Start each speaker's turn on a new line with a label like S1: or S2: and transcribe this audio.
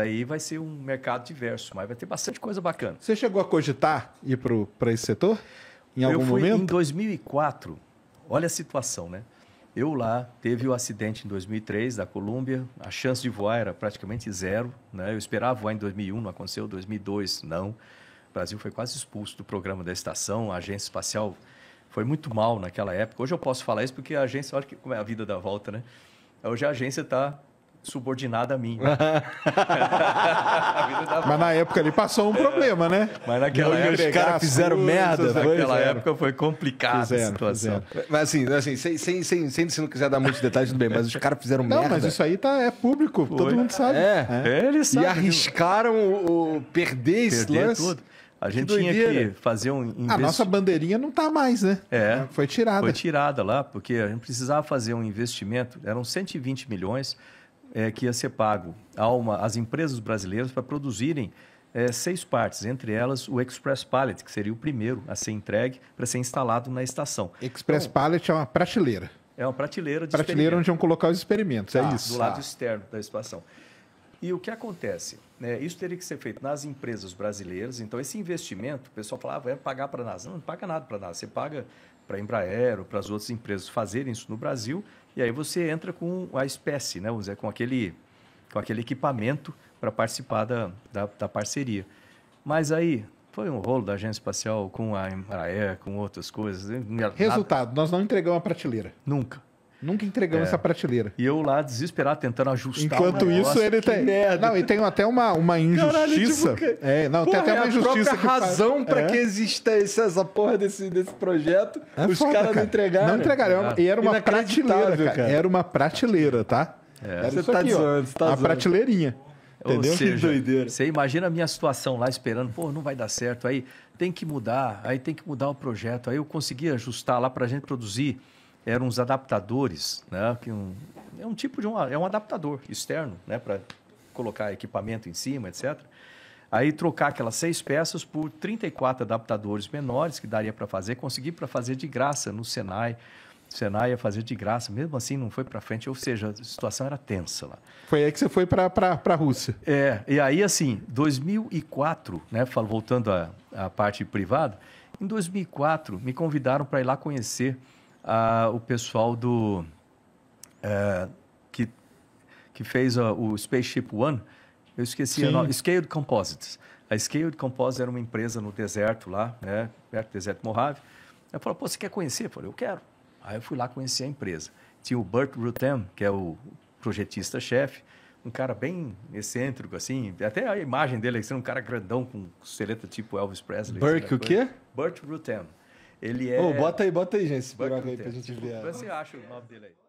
S1: Aí vai ser um mercado diverso, mas vai ter bastante coisa bacana.
S2: Você chegou a cogitar ir para esse setor? Em algum
S1: eu fui
S2: momento?
S1: Em 2004, olha a situação, né? Eu lá teve o acidente em 2003 da Colômbia, a chance de voar era praticamente zero, né? Eu esperava voar em 2001, não aconteceu, 2002 não. O Brasil foi quase expulso do programa da estação, a agência espacial foi muito mal naquela época. Hoje eu posso falar isso porque a agência, olha como é a vida da volta, né? Hoje a agência está subordinada a mim.
S2: A Mas na época ali passou um problema, né?
S1: Mas naquela época
S3: os caras fizeram merda.
S1: Naquela época foi complicada
S2: Fizeram,
S1: a situação.
S2: fizeram.
S3: Mas assim, assim sem, sem, sem, sem, se não quiser dar muitos detalhes, tudo bem, mas os caras fizeram
S2: Não,
S3: merda.
S2: mas isso aí tá, é público, todo mundo sabe.
S3: É.
S1: É, ele
S3: E
S1: sabe.
S3: arriscaram o, o perder esse
S1: perder
S3: lance.
S1: tudo. A gente
S3: Que
S1: tinha
S3: doideira.
S1: que fazer um
S2: A
S1: investi-
S2: nossa bandeirinha não tá mais, né?
S1: É.
S2: Foi tirada.
S1: Foi tirada lá, porque a gente precisava fazer um investimento, eram 120 milhões é, que ia ser pago uma, às empresas brasileiras para produzirem é, seis partes, entre elas o Express Pallet, que seria o primeiro a ser entregue para ser instalado na estação.
S2: Express Pallet é uma prateleira.
S1: É uma prateleira de
S2: Prateleira onde vão colocar os experimentos, é
S1: Ah,
S2: isso.
S1: Do lado externo da estação. E o que acontece? né, isso teria que ser feito nas empresas brasileiras. Então, esse investimento, o pessoal falava, vai pagar para a NASA. Não, não paga nada para a NASA. Você paga para a Embraer ou para as outras empresas fazerem isso no Brasil. E aí você entra com a espécie, né, vamos dizer, com aquele, com aquele equipamento para participar da, da, da parceria. Mas aí foi um rolo da agência espacial com a Embraer, com outras coisas. Nada-
S2: Resultado, nós não entregamos a prateleira.
S1: Nunca.
S2: Nunca entregamos
S1: É.
S2: essa prateleira.
S1: E eu lá desesperado tentando ajustar.
S2: Enquanto
S1: o
S2: isso, ele tem.
S3: merda.
S2: Não, e tem até uma, uma injustiça.
S3: tipo, que-
S2: É, não, tem
S3: Porra,
S2: até uma
S3: é a
S2: injustiça
S3: própria
S2: que faz-
S3: razão pra
S2: É.
S3: que exista esse- essa porra desse, desse projeto.
S2: É
S3: os
S2: foda,
S3: caras não
S2: cara.
S3: entregaram.
S2: Não entregaram. Uma- E era uma prateleira, cara.
S3: cara.
S2: Era uma prateleira, tá? Era
S3: Você tá
S2: aqui,
S3: zoando, você tá
S2: Uma
S3: zoando.
S2: prateleirinha.
S1: Ou
S2: Entendeu?
S1: seja,
S3: Que doideira.
S1: Você imagina a minha situação lá esperando, pô, não vai dar certo, aí tem que mudar, aí tem que mudar o projeto. Aí eu consegui ajustar lá para a gente produzir, eram uns adaptadores, né? Que um, é um tipo de um, é um adaptador externo, né? Para colocar equipamento em cima, etc. Aí trocar aquelas seis peças por 34 adaptadores menores que daria para fazer, consegui para fazer de graça no Senai. O Senai ia fazer de graça, mesmo assim não foi para frente, ou seja, a situação era tensa lá.
S2: Foi aí que você foi para a Rússia.
S1: É, e aí assim, 2004, né, voltando à, à parte privada, em 2004 me convidaram para ir lá conhecer ah, o pessoal do é, que, que fez a- o Spaceship One, eu esqueci, a
S2: Sim.
S1: no- Scaled Composites. A Scaled Composites era uma empresa no deserto lá, né, perto do deserto Mojave. Eu falei, pô, você quer conhecer? Eu falei, eu quero. Aí eu fui lá conhecer a empresa. Tinha o Burt Rutan, que é o projetista-chefe, um cara bem excêntrico, assim, até a imagem dele, assim, um cara grandão com costeleta tipo Elvis Presley.
S3: Burke
S1: assim,
S3: o quê?
S1: Burt Rutan. Ele é...
S3: Ô, bota aí, bota aí, gente, esse piroca aí pra gente ver.
S1: Vê se acha o nome dele aí.